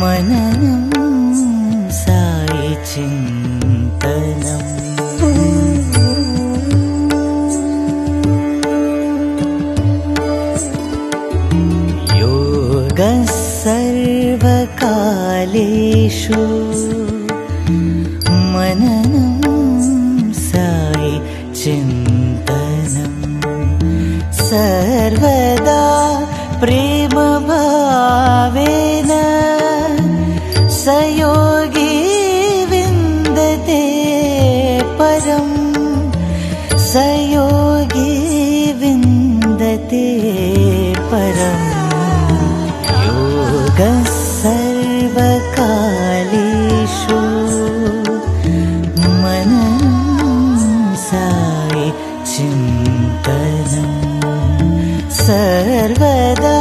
मननं सायि योगः सर्वकालेषु मननं साये चिन् सर्वदा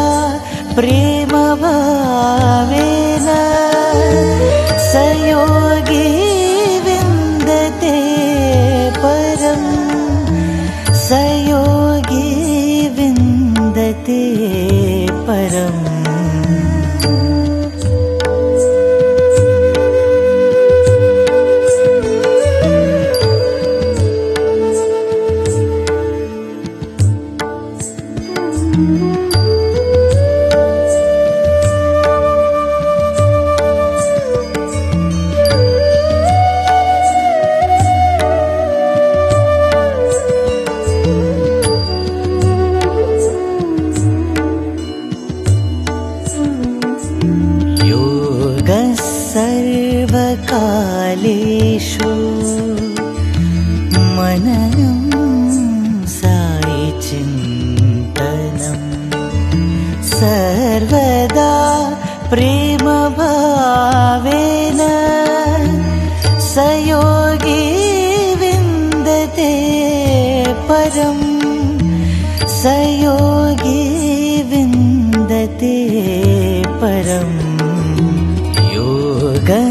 प्रेमभावेन सर्वकालेषु मननम् सर्वदा प्रेमभावेन सयोगी विन्दते परम् सयोगी विन्दते परम् योगः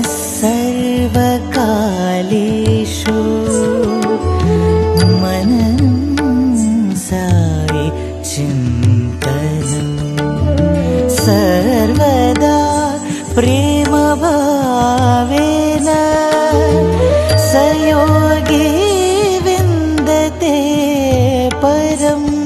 मननं सायि चिन्तनम् Yaşadım.